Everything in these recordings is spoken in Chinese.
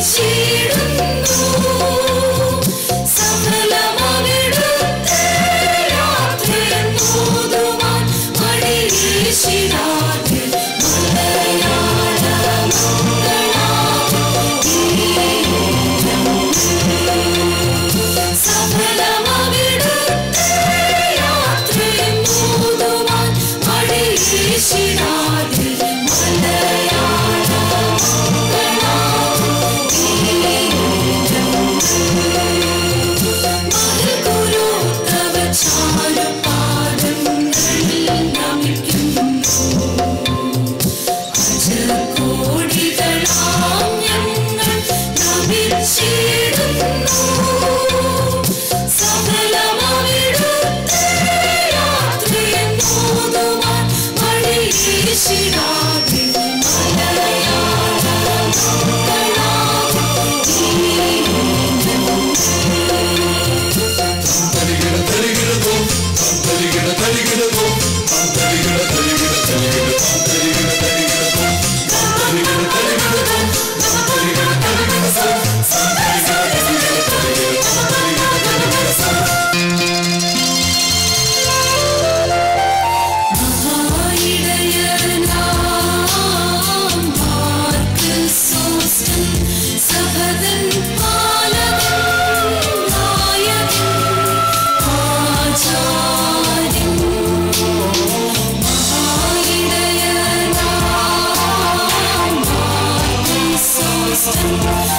一起。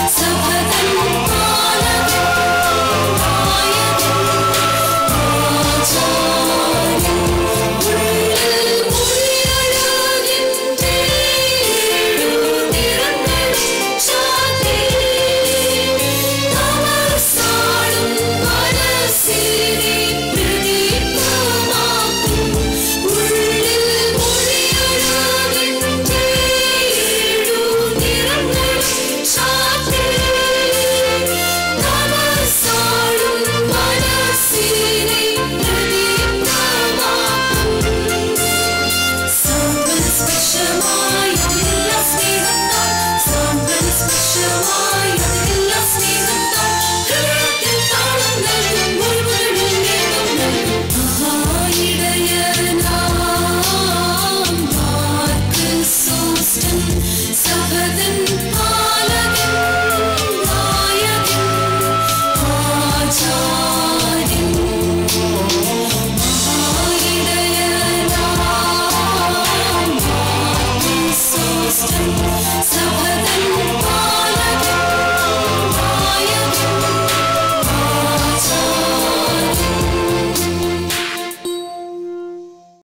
So